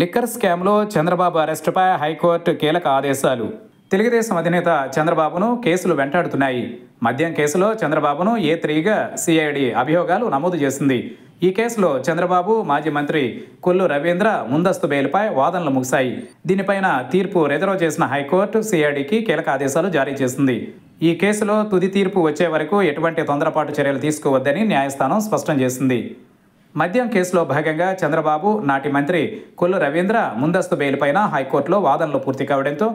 Liquor స్కామ్లో Chandrababu అరెస్టుపై high court కీలక ఆదేశాలు. తెలుగుదేశం అధినేత చంద్రబాబును కేసులు వెంటాడుతున్నాయి. మద్యం కేసులో చంద్రబాబును ఏ త్రీగా సిఐడి అభియోగాలు నమోదు చేసింది. ఈ కేసులో చంద్రబాబు మాజీ మంత్రి కొల్లు రవీంద్ర ముందస్తు బెయిల్పై వాదనలు ముగిశాయి. దీనిపైన తీర్పు రిజర్వ్ చేసిన హైకోర్టు సిఐడికి కీలక ఆదేశాలు జారీ చేసింది. ఈ కేసులో తుది తీర్పు వచ్చే వరకు ఎటువంటి తొందరపాటు చర్యలు తీసుకోవద్దని న్యాయస్థానం స్పష్టం చేసింది. మద్యం కేసులో భాగంగా చంద్రబాబు నాటి మంత్రి కొల్లు రవీంద్ర ముందస్తు బెయిల్పైన హైకోర్టులో వాదనలు పూర్తి కావడంతో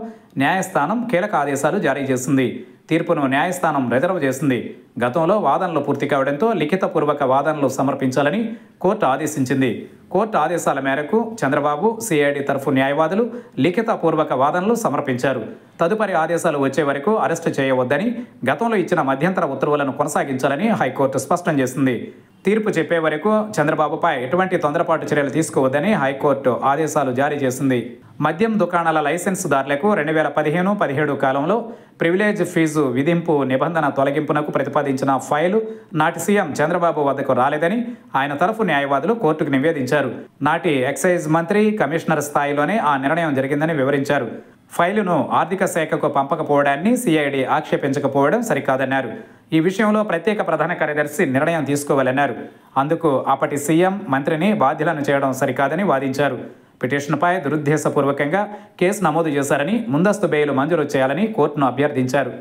న్యాయస్థానం కీలక ఆదేశాలు జారీ చేసింది. తీర్పును న్యాయస్థానం రిజర్వ్ చేసింది. గతంలో వాదనలు పూర్తి కావడంతో లిఖితపూర్వక వాదనలు సమర్పించాలని కోర్టు ఆదేశించింది. కోర్టు ఆదేశాల మేరకు చంద్రబాబు సిఐడి తరఫు న్యాయవాదులు లిఖితపూర్వక వాదనలు సమర్పించారు. తదుపరి ఆదేశాలు వచ్చే వరకు అరెస్టు చేయవద్దని గతంలో ఇచ్చిన మధ్యంతర ఉత్తర్వులను కొనసాగించాలని హైకోర్టు స్పష్టం చేసింది. తీర్పు చెప్పే వరకు చంద్రబాబుపై ఎటువంటి తొందరపాటు చర్యలు తీసుకోవద్దని హైకోర్టు ఆదేశాలు జారీ చేసింది. మద్యం దుకాణాల లైసెన్సుదారులకు రెండు వేల పదిహేను పదిహేడు కాలంలో ప్రివిలేజ్ ఫీజు విధింపు నిబంధన తొలగింపునకు ప్రతిపాదించిన ఫైలు నాటి సీఎం చంద్రబాబు వద్దకు రాలేదని ఆయన తరఫు న్యాయవాదులు కోర్టుకు నివేదించారు. నాటి ఎక్సైజ్ మంత్రి కమిషనర్ స్థాయిలోనే ఆ నిర్ణయం జరిగిందని వివరించారు. ఫైలును ఆర్థిక శాఖకు పంపకపోవడాన్ని సిఐడి ఆక్షేపించకపోవడం సరికాదన్నారు. ఈ విషయంలో ప్రత్యేక ప్రధాన కార్యదర్శి నిర్ణయం తీసుకోవాలన్నారు. అందుకు అప్పటి సీఎం మంత్రిని బాధ్యులను చేయడం సరికాదని వాదించారు. పిటిషన్పై దురుద్దేశపూర్వకంగా కేసు నమోదు చేశారని ముందస్తు బెయిల్ మంజూరు చేయాలని కోర్టును అభ్యర్థించారు.